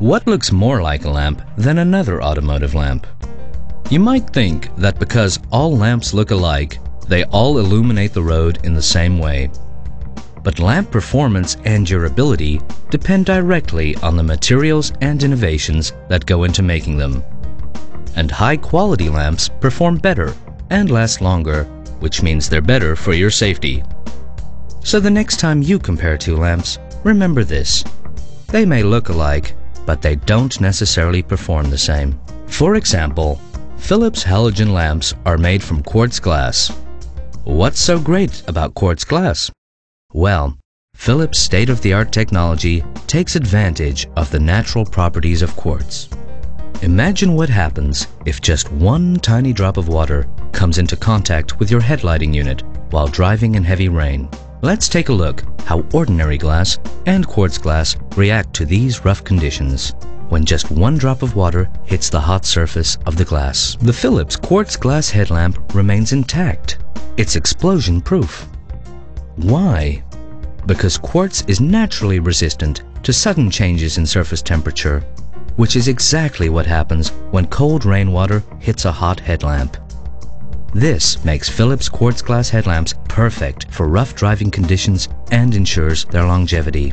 What looks more like a lamp than another automotive lamp? You might think that because all lamps look alike, they all illuminate the road in the same way. But lamp performance and durability depend directly on the materials and innovations that go into making them. And high-quality lamps perform better and last longer, which means they're better for your safety. So the next time you compare two lamps, remember this. They may look alike, but they don't necessarily perform the same. For example, Philips halogen lamps are made from quartz glass. What's so great about quartz glass? Well, Philips state-of-the-art technology takes advantage of the natural properties of quartz. Imagine what happens if just one tiny drop of water comes into contact with your headlighting unit while driving in heavy rain. Let's take a look how ordinary glass and quartz glass react to these rough conditions when just one drop of water hits the hot surface of the glass. The Philips quartz glass headlamp remains intact. It's explosion proof. Why? Because quartz is naturally resistant to sudden changes in surface temperature, which is exactly what happens when cold rainwater hits a hot headlamp. This makes Philips quartz glass headlamps perfect for rough driving conditions and ensures their longevity.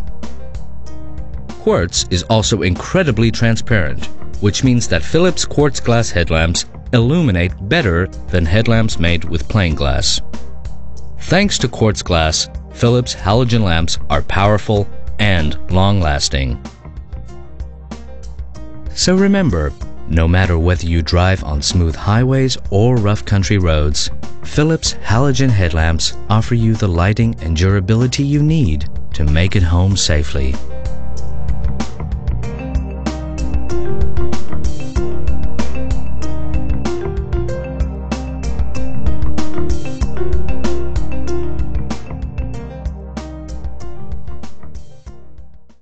Quartz is also incredibly transparent, which means that Philips quartz glass headlamps illuminate better than headlamps made with plain glass. Thanks to quartz glass, Philips halogen lamps are powerful and long-lasting. So remember, no matter whether you drive on smooth highways or rough country roads, Philips halogen headlamps offer you the lighting and durability you need to make it home safely.